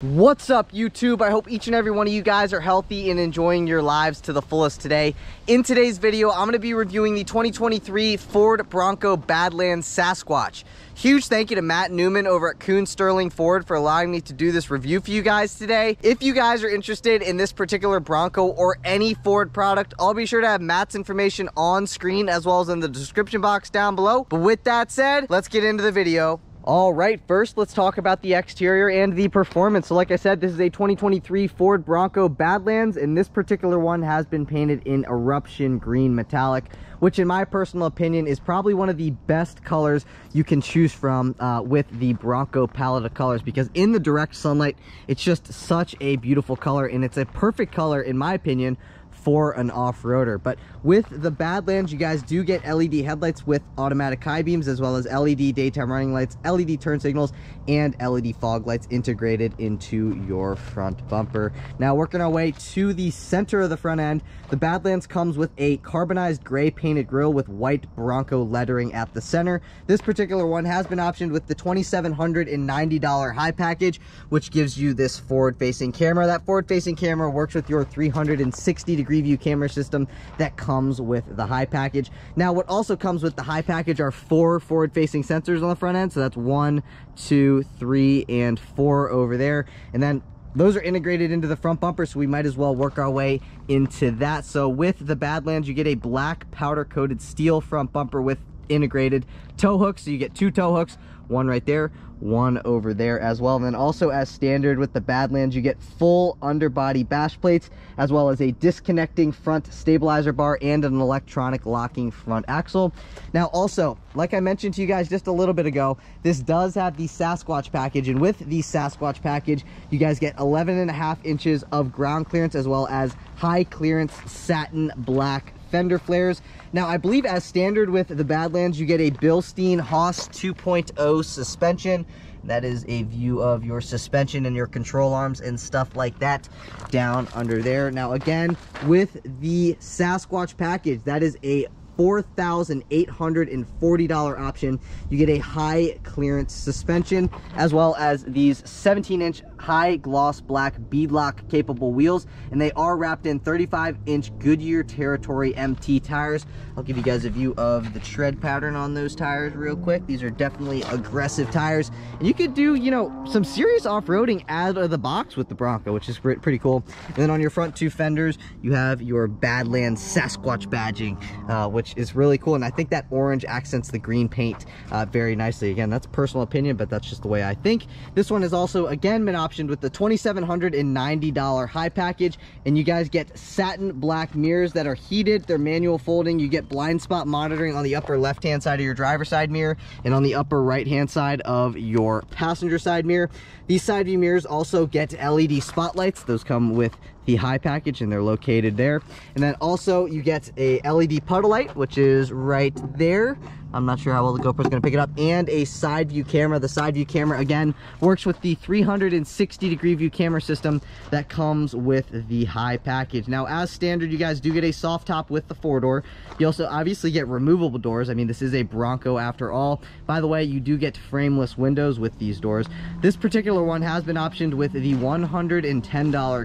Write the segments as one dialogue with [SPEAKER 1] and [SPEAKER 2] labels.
[SPEAKER 1] What's up YouTube? I hope each and every one of you guys are healthy and enjoying your lives to the fullest today. In today's video, I'm going to be reviewing the 2023 Ford Bronco Badlands Sasquatch. Huge thank you to Matt Newman over at Koons Sterling Ford for allowing me to do this review for you guys today. If you guys are interested in this particular Bronco or any Ford product, I'll be sure to have Matt's information on screen as well as in the description box down below. But with that said, let's get into the video. All right, first let's talk about the exterior and the performance. So like I said, this is a 2023 Ford Bronco Badlands, and this particular one has been painted in eruption green metallic, which in my personal opinion is probably one of the best colors you can choose from uh, with the Bronco palette of colors because in the direct sunlight, it's just such a beautiful color and it's a perfect color in my opinion for an off-roader. But with the Badlands, you guys do get LED headlights with automatic high beams as well as LED daytime running lights, LED turn signals, and LED fog lights integrated into your front bumper. Now working our way to the center of the front end, the Badlands comes with a carbonized gray painted grille with white Bronco lettering at the center. This particular one has been optioned with the $2,790 high package, which gives you this forward-facing camera. That forward-facing camera works with your 360 degree view camera system that comes with the high package. Now, what also comes with the high package are four forward-facing sensors on the front end. So that's one, two, three, and four over there. And then those are integrated into the front bumper so we might as well work our way into that so with the badlands you get a black powder coated steel front bumper with integrated tow hooks so you get two tow hooks one right there one over there as well. And then also as standard with the badlands you get full underbody bash plates as well as a disconnecting front stabilizer bar and an electronic locking front axle. Now also like i mentioned to you guys just a little bit ago this does have the sasquatch package. And with the sasquatch package you guys get 11 and a half inches of ground clearance as well as high clearance satin black fender flares. Now, I believe as standard with the Badlands, you get a Bilstein HOSS 2.0 suspension. That is a view of your suspension and your control arms and stuff like that down under there. Now, again, with the Sasquatch package, that is a $4,840 option. You get a high clearance suspension as well as these 17 inch high gloss black beadlock capable wheels and they are wrapped in 35 inch Goodyear Territory MT tires. I'll give you guys a view of the tread pattern on those tires real quick. These are definitely aggressive tires and you could do, you know, some serious off-roading out of the box with the Bronco, which is pretty cool. And then on your front two fenders, you have your Badlands Sasquatch badging, uh, which is really cool. And I think that orange accents the green paint uh, very nicely. Again, that's personal opinion, but that's just the way I think. This one is also, again, been optioned with the $2,790 high package. And you guys get satin black mirrors that are heated. They're manual folding. You get blind spot monitoring on the upper left-hand side of your driver's side mirror and on the upper right-hand side of your passenger side mirror. These side view mirrors also get LED spotlights. Those come with the high package and they're located there. And then also you get a LED puddle light, which is right there. I'm not sure how well the GoPro is going to pick it up. And a side view camera. The side view camera, again, works with the 360 degree view camera system that comes with the high package. Now, as standard, you guys do get a soft top with the four door. You also obviously get removable doors. I mean, this is a Bronco after all. By the way, you do get frameless windows with these doors. This particular one has been optioned with the $110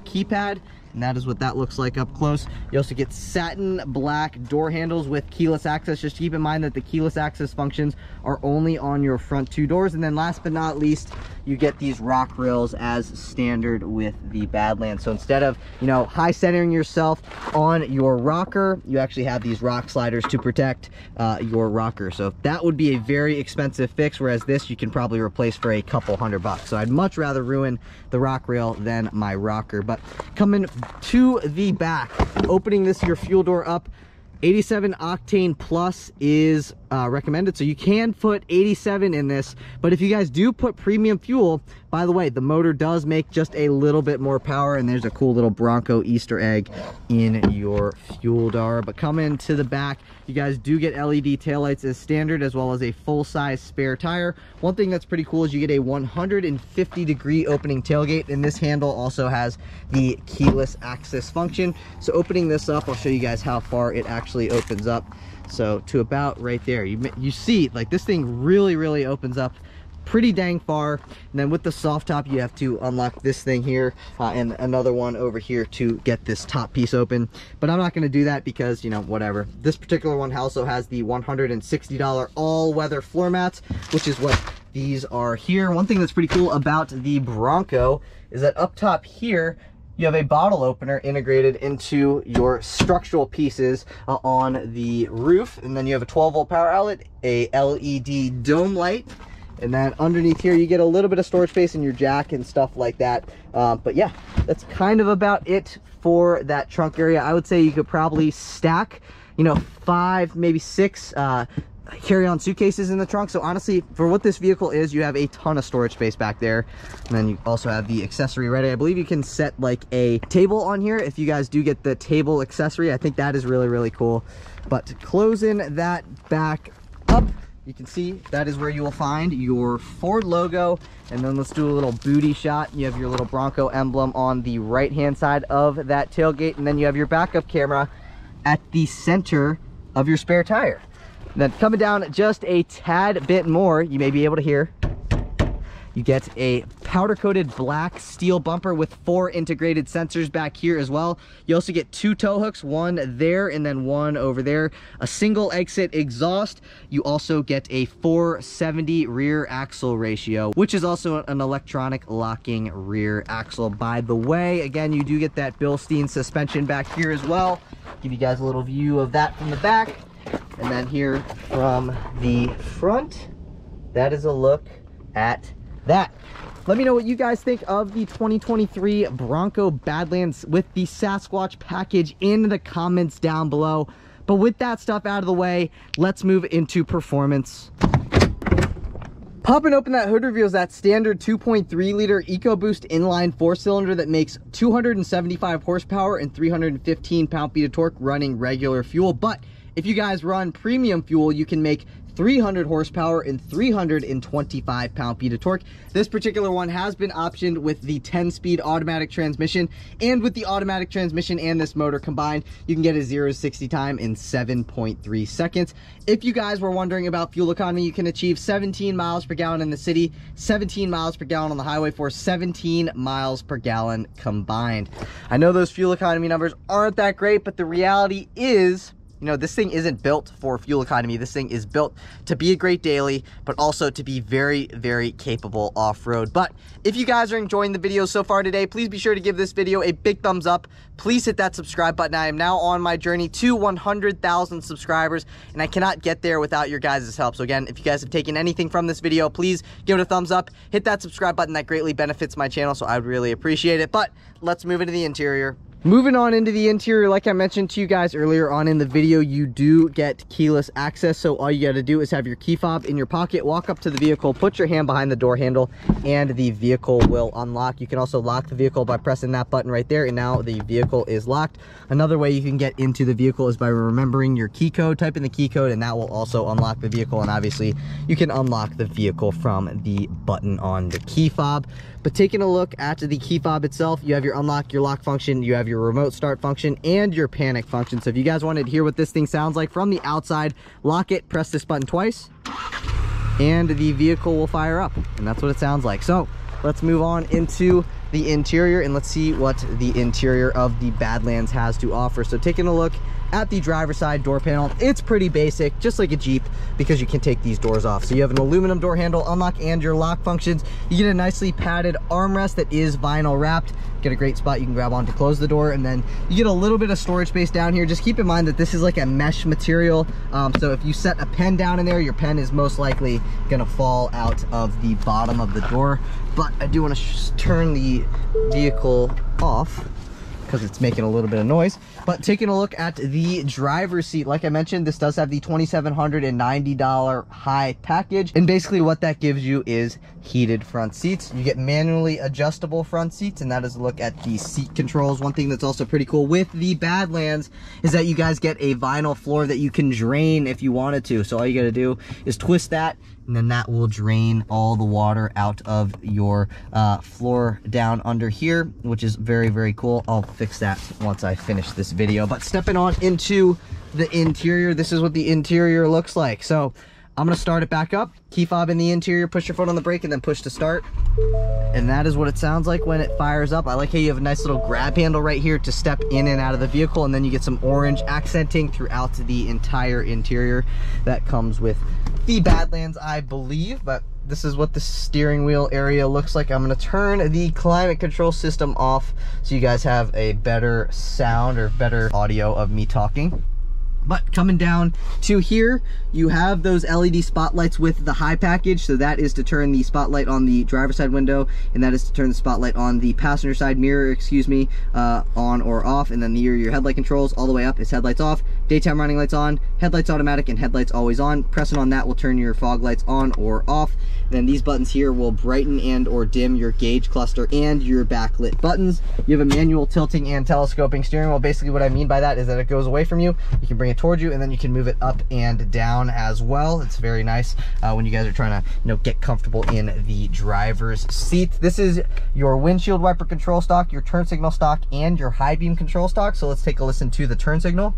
[SPEAKER 1] keypad and that is what that looks like up close. You also get satin black door handles with keyless access. Just keep in mind that the keyless access functions are only on your front two doors. And then last but not least, you get these rock rails as standard with the Badlands. So instead of, you know, high centering yourself on your rocker, you actually have these rock sliders to protect uh, your rocker. So that would be a very expensive fix, whereas this you can probably replace for a couple hundred bucks. So I'd much rather ruin the rock rail than my rocker. But coming to the back, opening this your fuel door up, 87 octane plus is uh, recommended. So you can put 87 in this, but if you guys do put premium fuel, by the way, the motor does make just a little bit more power and there's a cool little Bronco Easter egg in your fuel jar. But coming to the back, you guys do get LED taillights as standard as well as a full-size spare tire. One thing that's pretty cool is you get a 150 degree opening tailgate and this handle also has the keyless access function. So opening this up, I'll show you guys how far it actually opens up. So to about right there, you, you see like this thing really, really opens up pretty dang far. And then with the soft top, you have to unlock this thing here uh, and another one over here to get this top piece open. But I'm not gonna do that because, you know, whatever. This particular one also has the $160 all-weather floor mats, which is what these are here. One thing that's pretty cool about the Bronco is that up top here, you have a bottle opener integrated into your structural pieces uh, on the roof. And then you have a 12 volt power outlet, a LED dome light, and then underneath here, you get a little bit of storage space in your jack and stuff like that. Uh, but yeah, that's kind of about it for that trunk area. I would say you could probably stack, you know, five, maybe six uh, carry-on suitcases in the trunk so honestly for what this vehicle is you have a ton of storage space back there and then you also have the accessory ready i believe you can set like a table on here if you guys do get the table accessory i think that is really really cool but closing that back up you can see that is where you will find your Ford logo. And then let's do a little booty shot. You have your little Bronco emblem on the right hand side of that tailgate. And then you have your backup camera at the center of your spare tire. Then coming down just a tad bit more, you may be able to hear, you get a powder coated black steel bumper with four integrated sensors back here as well. You also get two tow hooks, one there and then one over there. A single exit exhaust. You also get a 470 rear axle ratio, which is also an electronic locking rear axle. By the way, again, you do get that Bilstein suspension back here as well. Give you guys a little view of that from the back. And then here from the front, that is a look at that. Let me know what you guys think of the 2023 Bronco Badlands with the Sasquatch package in the comments down below. But with that stuff out of the way, let's move into performance. Popping open that hood reveals that standard 2.3 liter EcoBoost inline four cylinder that makes 275 horsepower and 315 pound-feet of torque running regular fuel. But if you guys run premium fuel, you can make 300 horsepower and 325 pound-feet of torque. This particular one has been optioned with the 10-speed automatic transmission, and with the automatic transmission and this motor combined, you can get a 0 to 60 time in 7.3 seconds. If you guys were wondering about fuel economy, you can achieve 17 miles per gallon in the city, 17 miles per gallon on the highway for 17 miles per gallon combined. I know those fuel economy numbers aren't that great, but the reality is you know, this thing isn't built for fuel economy. This thing is built to be a great daily, but also to be very, very capable off-road. But if you guys are enjoying the video so far today, please be sure to give this video a big thumbs up. Please hit that subscribe button. I am now on my journey to 100,000 subscribers, and I cannot get there without your guys' help. So again, if you guys have taken anything from this video, please give it a thumbs up. Hit that subscribe button. That greatly benefits my channel, so I would really appreciate it. But let's move into the interior. Moving on into the interior, like I mentioned to you guys earlier on in the video, you do get keyless access. So all you got to do is have your key fob in your pocket, walk up to the vehicle, put your hand behind the door handle, and the vehicle will unlock. You can also lock the vehicle by pressing that button right there, and now the vehicle is locked. Another way you can get into the vehicle is by remembering your key code, type in the key code, and that will also unlock the vehicle. And obviously, you can unlock the vehicle from the button on the key fob. But taking a look at the key fob itself, you have your unlock, your lock function, you have your remote start function, and your panic function. So if you guys wanted to hear what this thing sounds like from the outside, lock it, press this button twice, and the vehicle will fire up. And that's what it sounds like. So let's move on into the interior and let's see what the interior of the Badlands has to offer. So taking a look at the driver side door panel. It's pretty basic, just like a Jeep, because you can take these doors off. So you have an aluminum door handle, unlock, and your lock functions. You get a nicely padded armrest that is vinyl wrapped. Get a great spot you can grab on to close the door, and then you get a little bit of storage space down here. Just keep in mind that this is like a mesh material. Um, so if you set a pen down in there, your pen is most likely gonna fall out of the bottom of the door. But I do wanna turn the vehicle off because it's making a little bit of noise. But taking a look at the driver's seat, like I mentioned, this does have the $2,790 high package. And basically what that gives you is heated front seats. You get manually adjustable front seats, and that is a look at the seat controls. One thing that's also pretty cool with the Badlands is that you guys get a vinyl floor that you can drain if you wanted to. So all you gotta do is twist that and then that will drain all the water out of your uh, floor down under here, which is very, very cool. I'll fix that once I finish this video. But stepping on into the interior, this is what the interior looks like. So I'm gonna start it back up, key fob in the interior, push your foot on the brake and then push to start. And that is what it sounds like when it fires up. I like how you have a nice little grab handle right here to step in and out of the vehicle and then you get some orange accenting throughout the entire interior that comes with the Badlands, I believe, but this is what the steering wheel area looks like. I'm gonna turn the climate control system off so you guys have a better sound or better audio of me talking. But coming down to here, you have those LED spotlights with the high package. So that is to turn the spotlight on the driver's side window, and that is to turn the spotlight on the passenger side mirror, excuse me, uh, on or off. And then the, your, your headlight controls all the way up is headlights off, daytime running lights on, headlights automatic, and headlights always on. Pressing on that will turn your fog lights on or off. Then these buttons here will brighten and or dim your gauge cluster and your backlit buttons. You have a manual tilting and telescoping steering wheel. Basically what I mean by that is that it goes away from you. You can bring it towards you and then you can move it up and down as well. It's very nice uh, when you guys are trying to you know get comfortable in the driver's seat. This is your windshield wiper control stock, your turn signal stock, and your high beam control stock. So let's take a listen to the turn signal.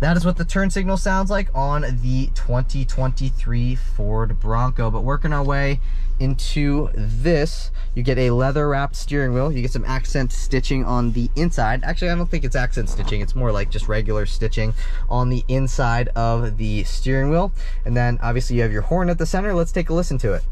[SPEAKER 1] That is what the turn signal sounds like on the 2023 Ford Bronco. But working our way into this, you get a leather wrapped steering wheel. You get some accent stitching on the inside. Actually, I don't think it's accent stitching. It's more like just regular stitching on the inside of the steering wheel. And then obviously you have your horn at the center. Let's take a listen to it.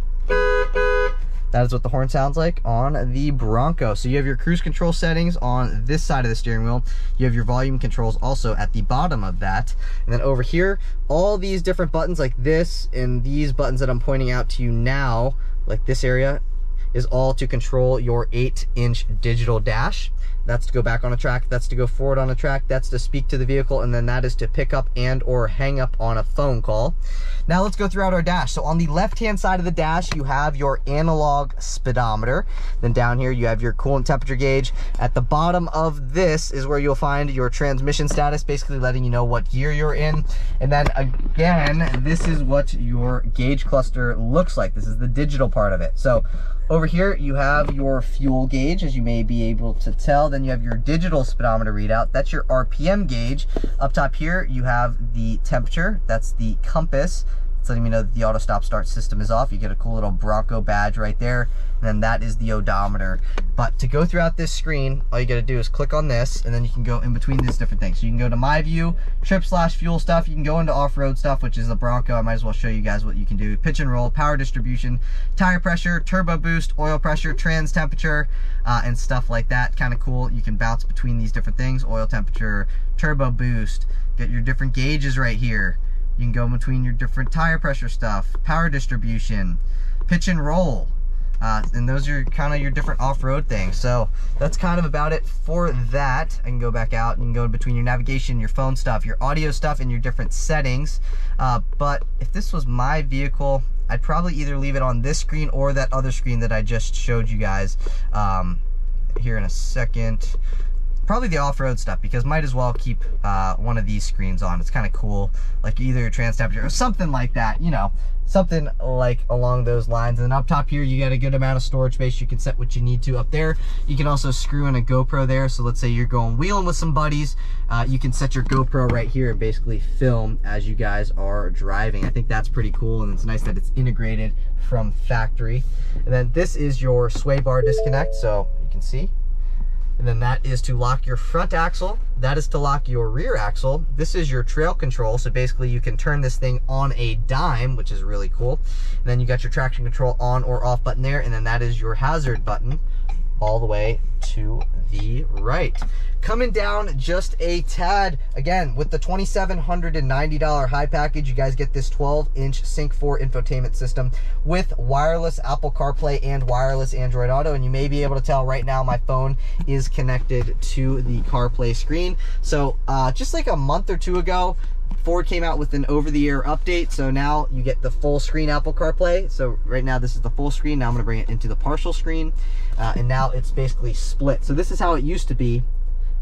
[SPEAKER 1] That is what the horn sounds like on the Bronco. So you have your cruise control settings on this side of the steering wheel. You have your volume controls also at the bottom of that. And then over here, all these different buttons like this and these buttons that I'm pointing out to you now, like this area, is all to control your 8-inch digital dash. That's to go back on a track, that's to go forward on a track, that's to speak to the vehicle, and then that is to pick up and or hang up on a phone call. Now let's go throughout our dash. So on the left-hand side of the dash, you have your analog speedometer. Then down here, you have your coolant temperature gauge. At the bottom of this is where you'll find your transmission status, basically letting you know what gear you're in. And then again, this is what your gauge cluster looks like. This is the digital part of it. So over here, you have your fuel gauge, as you may be able to tell. Then you have your digital speedometer readout. That's your RPM gauge. Up top here, you have the temperature. That's the compass. It's letting me know that the auto stop start system is off. You get a cool little Bronco badge right there. And then that is the odometer. But to go throughout this screen, all you gotta do is click on this and then you can go in between these different things. So you can go to my view, trip slash fuel stuff. You can go into off-road stuff, which is the Bronco. I might as well show you guys what you can do. Pitch and roll, power distribution, tire pressure, turbo boost, oil pressure, trans temperature, uh, and stuff like that. Kind of cool. You can bounce between these different things. Oil temperature, turbo boost, get your different gauges right here. You can go between your different tire pressure stuff, power distribution, pitch and roll. Uh, and those are kind of your different off-road things. So that's kind of about it for that. I can go back out and go between your navigation, your phone stuff, your audio stuff, and your different settings. Uh, but if this was my vehicle, I'd probably either leave it on this screen or that other screen that I just showed you guys um, here in a second probably the off-road stuff because might as well keep uh, one of these screens on. It's kind of cool, like either your trans temperature or something like that, you know, something like along those lines. And then up top here, you got a good amount of storage space. You can set what you need to up there. You can also screw in a GoPro there. So let's say you're going wheeling with some buddies, uh, you can set your GoPro right here and basically film as you guys are driving. I think that's pretty cool. And it's nice that it's integrated from factory. And then this is your sway bar disconnect. So you can see and then that is to lock your front axle. That is to lock your rear axle. This is your trail control. So basically you can turn this thing on a dime, which is really cool. And then you got your traction control on or off button there. And then that is your hazard button all the way to the right. Coming down just a tad, again, with the $2,790 high package, you guys get this 12-inch Sync 4 infotainment system with wireless Apple CarPlay and wireless Android Auto, and you may be able to tell right now my phone is connected to the CarPlay screen. So uh, just like a month or two ago, Ford came out with an over-the-air update, so now you get the full screen Apple CarPlay. So right now this is the full screen. Now I'm going to bring it into the partial screen, uh, and now it's basically split. So this is how it used to be,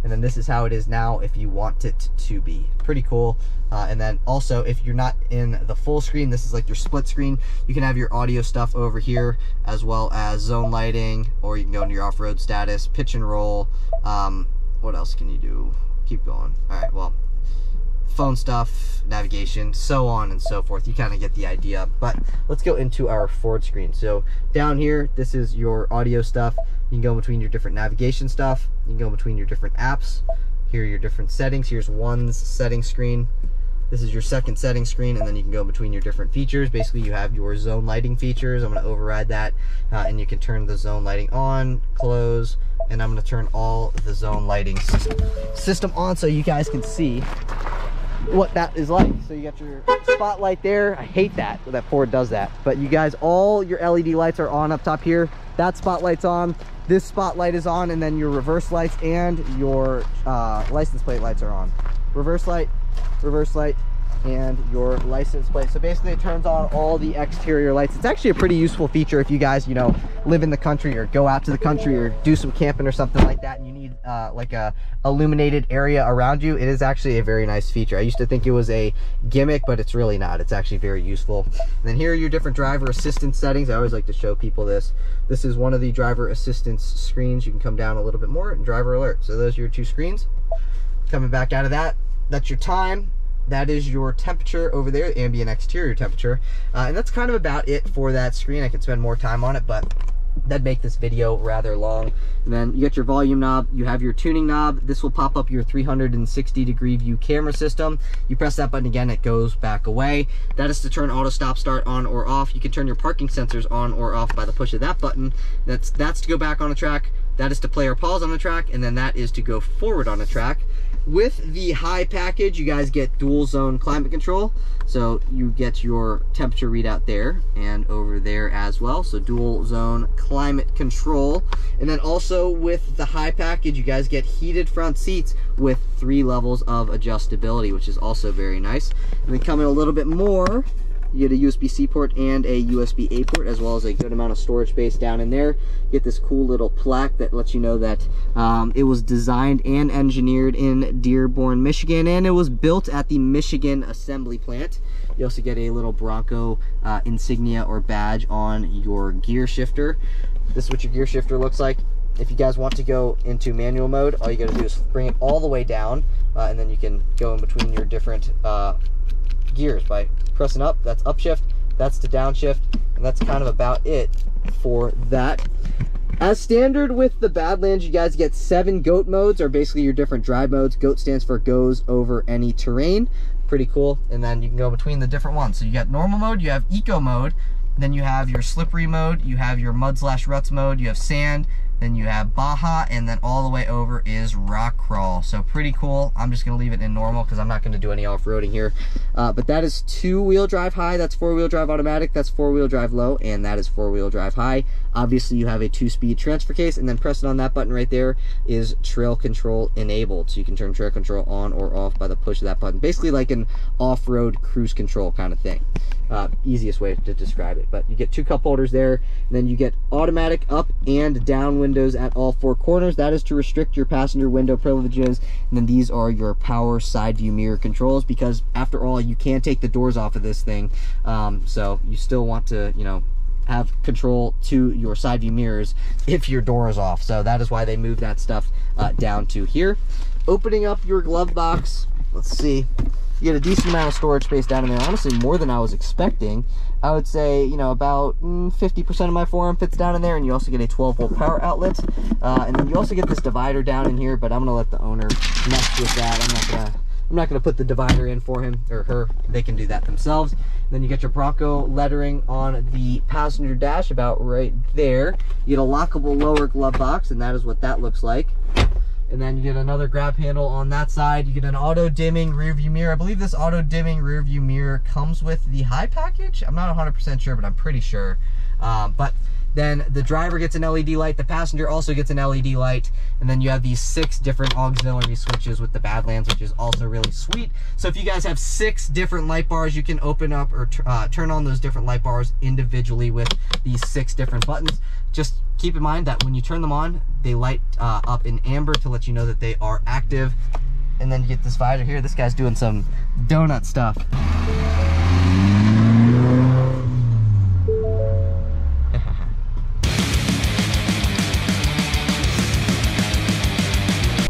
[SPEAKER 1] and then this is how it is now if you want it to be. Pretty cool. Uh, and then also, if you're not in the full screen, this is like your split screen. You can have your audio stuff over here, as well as zone lighting, or you can go into your off-road status, pitch and roll. Um, what else can you do? Keep going. All right, well, phone stuff, navigation, so on and so forth. You kind of get the idea. But let's go into our Ford screen. So down here, this is your audio stuff. You can go between your different navigation stuff. You can go between your different apps. Here are your different settings. Here's one's setting screen. This is your second setting screen, and then you can go between your different features. Basically, you have your zone lighting features. I'm going to override that, uh, and you can turn the zone lighting on, close, and I'm going to turn all the zone lighting system on so you guys can see what that is like. So you got your spotlight there. I hate that, that Ford does that. But you guys, all your LED lights are on up top here. That spotlight's on. This spotlight is on, and then your reverse lights and your uh, license plate lights are on. Reverse light, reverse light, and your license plate. So basically it turns on all the exterior lights. It's actually a pretty useful feature if you guys, you know, live in the country or go out to the country or do some camping or something like that and you need uh, like a illuminated area around you. It is actually a very nice feature. I used to think it was a gimmick, but it's really not. It's actually very useful. And then here are your different driver assistance settings. I always like to show people this. This is one of the driver assistance screens. You can come down a little bit more and driver alert. So those are your two screens. Coming back out of that, that's your time that is your temperature over there, ambient exterior temperature. Uh, and that's kind of about it for that screen. I could spend more time on it, but that'd make this video rather long. And then you get your volume knob, you have your tuning knob. This will pop up your 360 degree view camera system. You press that button again, it goes back away. That is to turn auto stop start on or off. You can turn your parking sensors on or off by the push of that button. That's, that's to go back on a track. That is to play or pause on a track, and then that is to go forward on a track. With the high package, you guys get dual zone climate control. So you get your temperature readout there and over there as well. So dual zone climate control. And then also with the high package, you guys get heated front seats with three levels of adjustability, which is also very nice. And then coming a little bit more, you get a USB-C port and a USB-A port, as well as a good amount of storage space down in there. You get this cool little plaque that lets you know that um, it was designed and engineered in Dearborn, Michigan, and it was built at the Michigan Assembly Plant. You also get a little Bronco uh, insignia or badge on your gear shifter. This is what your gear shifter looks like. If you guys want to go into manual mode, all you gotta do is bring it all the way down, uh, and then you can go in between your different uh, gears by pressing up. That's upshift, that's to downshift, and that's kind of about it for that. As standard with the Badlands, you guys get seven GOAT modes, or basically your different drive modes. GOAT stands for goes over any terrain. Pretty cool. And then you can go between the different ones. So you got normal mode, you have eco mode, then you have your slippery mode, you have your mud slash ruts mode, you have sand, then you have Baja, and then all the way over is Rock Crawl. So pretty cool. I'm just going to leave it in normal because I'm not going to do any off-roading here. Uh, but that is two-wheel drive high. That's four-wheel drive automatic. That's four-wheel drive low, and that is four-wheel drive high. Obviously, you have a two-speed transfer case, and then pressing on that button right there is trail control enabled. So you can turn trail control on or off by the push of that button. Basically like an off-road cruise control kind of thing. Uh, easiest way to describe it. But you get two cup holders there, and then you get automatic up and down windows at all four corners. That is to restrict your passenger window privileges. And then these are your power side view mirror controls because after all, you can take the doors off of this thing. Um, so you still want to, you know, have control to your side view mirrors if your door is off. So that is why they move that stuff uh, down to here. Opening up your glove box, let's see you get a decent amount of storage space down in there. Honestly, more than I was expecting. I would say, you know, about 50% mm, of my forearm fits down in there, and you also get a 12 volt power outlet. Uh, and then you also get this divider down in here, but I'm gonna let the owner mess with that. I'm not gonna I'm not gonna put the divider in for him or her. They can do that themselves. Then you get your Bronco lettering on the passenger dash about right there. You get a lockable lower glove box, and that is what that looks like and then you get another grab handle on that side. You get an auto dimming rear view mirror. I believe this auto dimming rear view mirror comes with the high package. I'm not 100% sure, but I'm pretty sure. Um, but then the driver gets an LED light, the passenger also gets an LED light, and then you have these six different auxiliary switches with the Badlands, which is also really sweet. So if you guys have six different light bars, you can open up or uh, turn on those different light bars individually with these six different buttons. Just keep in mind that when you turn them on, they light uh, up in amber to let you know that they are active. And then you get this visor here. This guy's doing some donut stuff.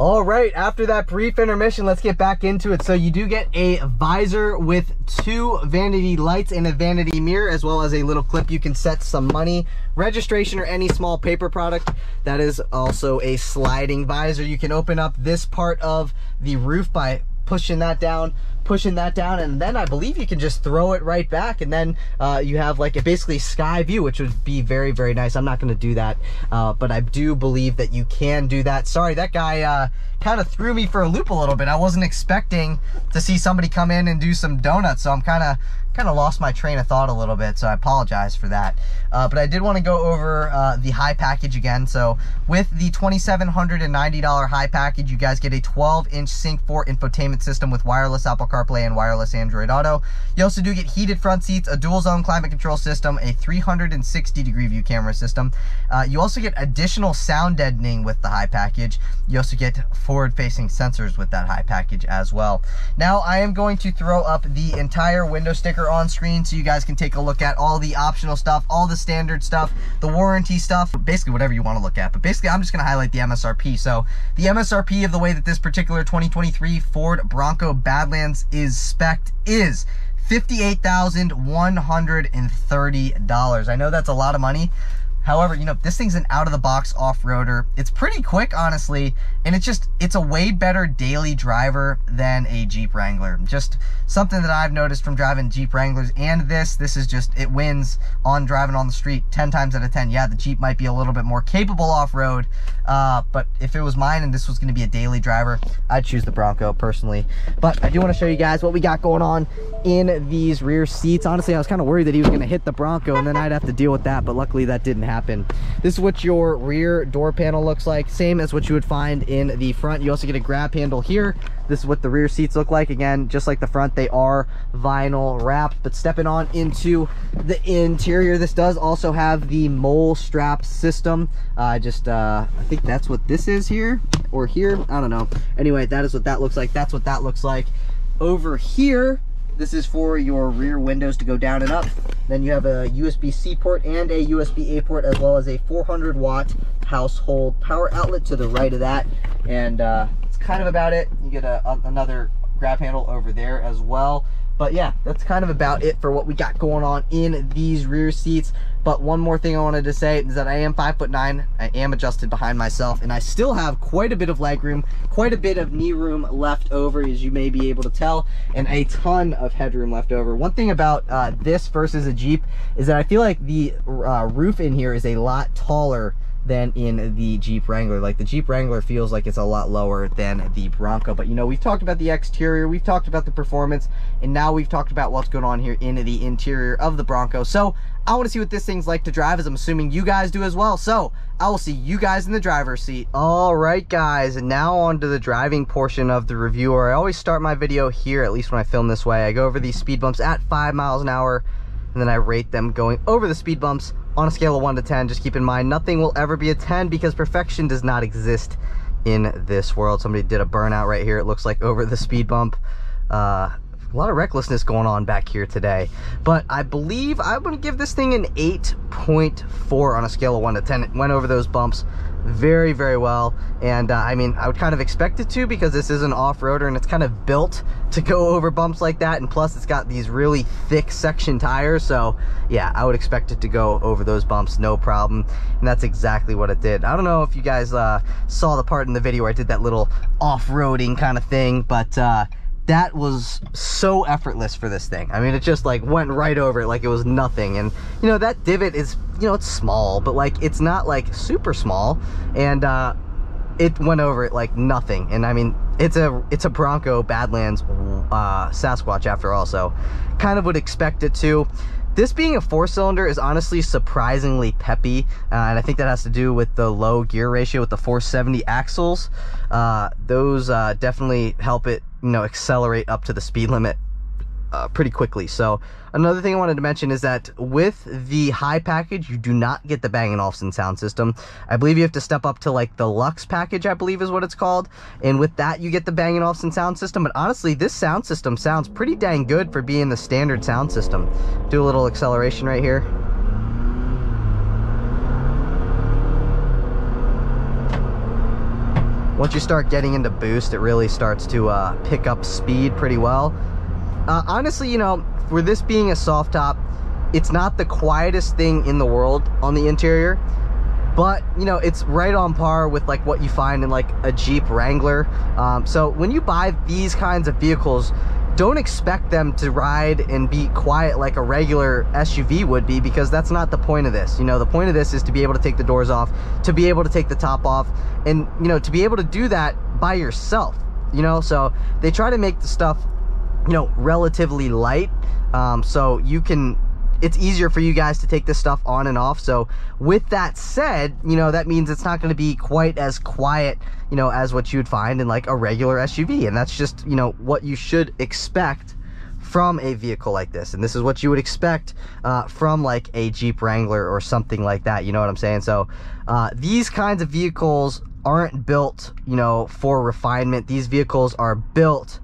[SPEAKER 1] All right, after that brief intermission, let's get back into it. So you do get a visor with two vanity lights and a vanity mirror, as well as a little clip you can set some money, registration, or any small paper product. That is also a sliding visor. You can open up this part of the roof by pushing that down pushing that down and then I believe you can just throw it right back and then uh, you have like a basically sky view which would be very very nice. I'm not gonna do that uh, but I do believe that you can do that. Sorry that guy uh, kind of threw me for a loop a little bit. I wasn't expecting to see somebody come in and do some donuts so I'm kind of kind of lost my train of thought a little bit, so I apologize for that. Uh, but I did want to go over uh, the high package again. So with the $2,790 high package, you guys get a 12-inch Sync 4 infotainment system with wireless Apple CarPlay and wireless Android Auto. You also do get heated front seats, a dual zone climate control system, a 360 degree view camera system. Uh, you also get additional sound deadening with the high package. You also get forward-facing sensors with that high package as well. Now I am going to throw up the entire window sticker on screen so you guys can take a look at all the optional stuff, all the standard stuff, the warranty stuff, basically whatever you want to look at. But basically, I'm just going to highlight the MSRP. So the MSRP of the way that this particular 2023 Ford Bronco Badlands is spec'd is $58,130. I know that's a lot of money, However, you know, this thing's an out-of-the-box off-roader. It's pretty quick, honestly, and it's just, it's a way better daily driver than a Jeep Wrangler. Just something that I've noticed from driving Jeep Wranglers and this, this is just, it wins on driving on the street 10 times out of 10. Yeah, the Jeep might be a little bit more capable off-road, uh, but if it was mine and this was gonna be a daily driver, I'd choose the Bronco personally. But I do wanna show you guys what we got going on in these rear seats. Honestly, I was kind of worried that he was gonna hit the Bronco and then I'd have to deal with that, but luckily that didn't happen happen. This is what your rear door panel looks like. Same as what you would find in the front. You also get a grab handle here. This is what the rear seats look like. Again, just like the front, they are vinyl wrapped. But stepping on into the interior, this does also have the MOLLE strap system. Uh, just, uh, I think that's what this is here or here. I don't know. Anyway, that is what that looks like. That's what that looks like. Over here, this is for your rear windows to go down and up. Then you have a USB-C port and a USB-A port as well as a 400 watt household power outlet to the right of that. And uh, it's kind of about it. You get a, a, another grab handle over there as well. But yeah, that's kind of about it for what we got going on in these rear seats. But one more thing I wanted to say is that I am five foot nine. I am adjusted behind myself and I still have quite a bit of leg room, quite a bit of knee room left over as you may be able to tell, and a ton of headroom left over. One thing about uh, this versus a Jeep is that I feel like the uh, roof in here is a lot taller than in the Jeep Wrangler. Like the Jeep Wrangler feels like it's a lot lower than the Bronco. But you know, we've talked about the exterior, we've talked about the performance, and now we've talked about what's going on here in the interior of the Bronco. So I want to see what this thing's like to drive, as I'm assuming you guys do as well. So I will see you guys in the driver's seat. All right, guys, now on to the driving portion of the review, I always start my video here, at least when I film this way. I go over these speed bumps at five miles an hour, and then I rate them going over the speed bumps on a scale of 1 to 10 just keep in mind nothing will ever be a 10 because perfection does not exist in this world. Somebody did a burnout right here it looks like over the speed bump. Uh, a lot of recklessness going on back here today but i believe i'm gonna give this thing an 8.4 on a scale of 1 to 10 it went over those bumps very very well and uh, I mean I would kind of expect it to because this is an off-roader and it's kind of built to go over bumps like that and plus it's got these really thick section tires so yeah I would expect it to go over those bumps no problem and that's exactly what it did. I don't know if you guys uh, saw the part in the video where I did that little off-roading kind of thing but uh, that was so effortless for this thing. I mean, it just like went right over it like it was nothing. And you know, that divot is, you know, it's small, but like it's not like super small. And uh, it went over it like nothing. And I mean, it's a it's a Bronco Badlands uh, Sasquatch after all, so kind of would expect it to. This being a four cylinder is honestly surprisingly peppy, uh, and I think that has to do with the low gear ratio with the 470 axles. Uh, those uh, definitely help it you know, accelerate up to the speed limit uh, pretty quickly. So another thing I wanted to mention is that with the high package, you do not get the Bang & Olufsen sound system. I believe you have to step up to like the Lux package, I believe is what it's called. And with that, you get the Bang & Olufsen sound system. But honestly, this sound system sounds pretty dang good for being the standard sound system. Do a little acceleration right here. Once you start getting into boost, it really starts to uh, pick up speed pretty well. Uh, honestly, you know, for this being a soft top, it's not the quietest thing in the world on the interior, but you know, it's right on par with like what you find in like a Jeep Wrangler. Um, so when you buy these kinds of vehicles, don't expect them to ride and be quiet like a regular SUV would be because that's not the point of this. You know, the point of this is to be able to take the doors off, to be able to take the top off, and, you know, to be able to do that by yourself, you know? So they try to make the stuff, you know, relatively light um, so you can it's easier for you guys to take this stuff on and off. So with that said, you know, that means it's not going to be quite as quiet, you know, as what you'd find in like a regular SUV. And that's just, you know, what you should expect from a vehicle like this. And this is what you would expect uh, from like a Jeep Wrangler or something like that. You know what I'm saying? So uh, these kinds of vehicles aren't built, you know, for refinement. These vehicles are built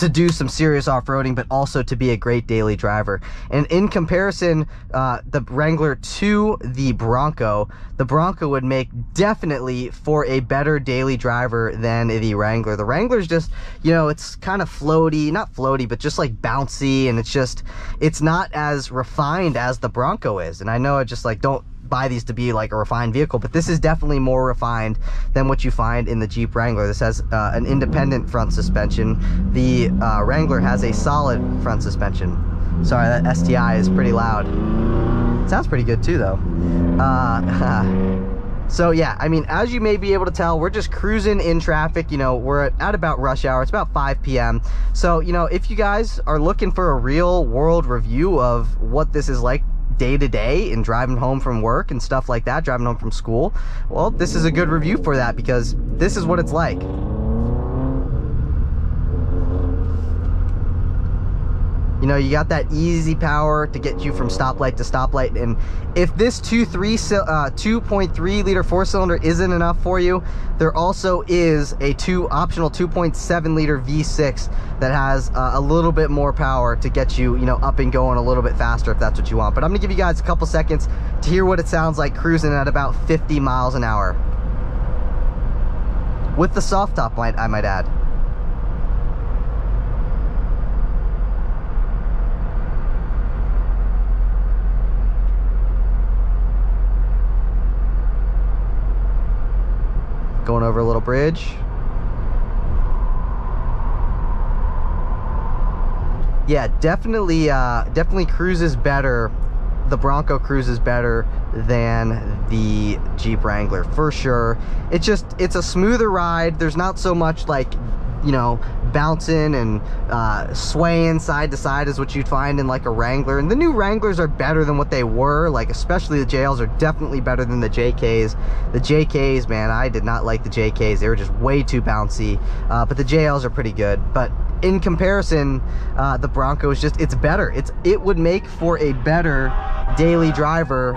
[SPEAKER 1] to do some serious off-roading, but also to be a great daily driver. And in comparison, uh, the Wrangler to the Bronco, the Bronco would make definitely for a better daily driver than the Wrangler. The Wrangler's just, you know, it's kind of floaty, not floaty, but just like bouncy, and it's just, it's not as refined as the Bronco is. And I know I just like don't buy these to be like a refined vehicle, but this is definitely more refined than what you find in the Jeep Wrangler. This has uh, an independent front suspension. The uh, Wrangler has a solid front suspension. Sorry, that STI is pretty loud. sounds pretty good too though. Uh, So yeah, I mean, as you may be able to tell, we're just cruising in traffic. You know, we're at, about rush hour. It's about 5 p.m. So, you know, if you guys are looking for a real world review of what this is like day to day and driving home from work and stuff like that, driving home from school, well, this is a good review for that because this is what it's like. You know, you got that easy power to get you from stoplight to stoplight. And if this 2.3 uh, liter four cylinder isn't enough for you, there also is a two optional 2.7 liter V6 that has uh, a little bit more power to get you, you know, up and going a little bit faster if that's what you want. But I'm gonna give you guys a couple seconds to hear what it sounds like cruising at about 50 miles an hour. With the soft top, light, I might add. Going over a little bridge. Yeah, definitely, uh, definitely cruises better. The Bronco cruises better than the Jeep Wrangler for sure. It's just, it's a smoother ride. There's not so much like you know, bouncing and uh, swaying side to side is what you'd find in like a Wrangler. And the new Wranglers are better than what they were, like especially the JLs are definitely better than the JKs. The JKs, man, I did not like the JKs. They were just way too bouncy, uh, but the JLs are pretty good. But in comparison, uh, the Bronco is just, it's better. It's It would make for a better daily driver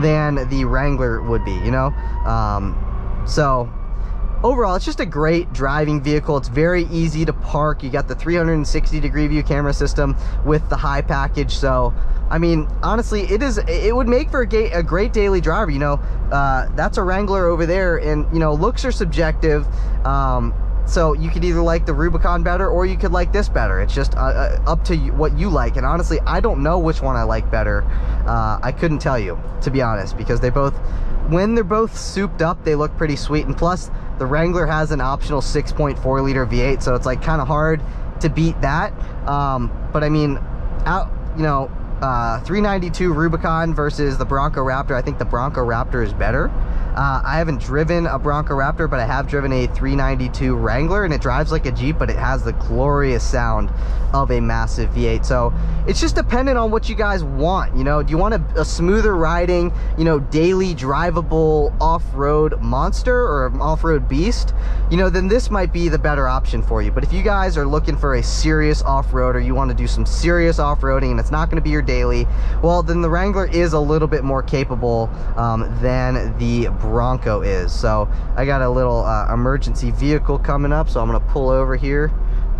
[SPEAKER 1] than the Wrangler would be, you know? Um, so overall it's just a great driving vehicle. It's very easy to park. You got the 360 degree view camera system with the high package. So i mean honestly it is it would make for a, great daily driver you know? Uh, that's a wrangler over there and you know looks are subjective. Um, so you could either like the Rubicon better or you could like this better. It's just uh, uh, up to what you like. And honestly, I don't know which one I like better. Uh, I couldn't tell you, to be honest, because they both, when they're both souped up, they look pretty sweet. And plus, the Wrangler has an optional 6.4 liter V8, so it's like kind of hard to beat that. Um, but I mean, out, you know, uh, 392 Rubicon versus the Bronco Raptor. I think the Bronco Raptor is better. Uh, I haven't driven a Bronco Raptor, but I have driven a 392 Wrangler, and it drives like a Jeep, but it has the glorious sound of a massive V8. So it's just dependent on what you guys want. You know, do you want a, a smoother riding, you know, daily drivable off-road monster or off-road beast? You know, then this might be the better option for you. But if you guys are looking for a serious off-roader, you want to do some serious off-roading, and it's not going to be your daily, well, then the Wrangler is a little bit more capable um, than the Bronco is. So I got a little uh, emergency vehicle coming up, so I'm gonna pull over here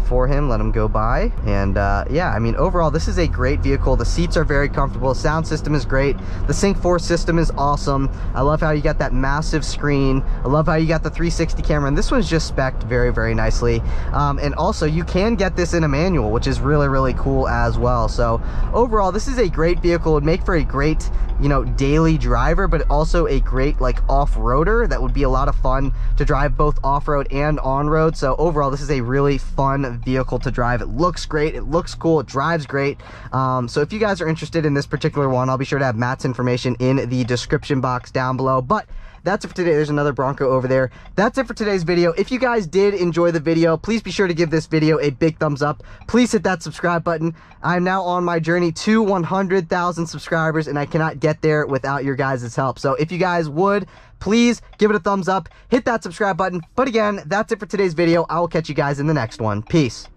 [SPEAKER 1] for him, let him go by. And uh, yeah, I mean, overall, this is a great vehicle. The seats are very comfortable. Sound system is great. The Sync 4 system is awesome. I love how you got that massive screen. I love how you got the 360 camera. And this one's just spec'd very, very nicely. Um, and also, you can get this in a manual, which is really, really cool as well. So overall, this is a great vehicle. It would make for a great, you know, daily driver, but also a great like off-roader that would be a lot of fun to drive both off-road and on-road. So overall, this is a really fun vehicle to drive. It looks great. It looks cool. It drives great. Um, so if you guys are interested in this particular one, I'll be sure to have Matt's information in the description box down below. But that's it for today. There's another Bronco over there. That's it for today's video. If you guys did enjoy the video, please be sure to give this video a big thumbs up. Please hit that subscribe button. I'm now on my journey to 100,000 subscribers, and I cannot get there without your guys' help. So if you guys would, please give it a thumbs up, hit that subscribe button. But again, that's it for today's video. I will catch you guys in the next one. Peace.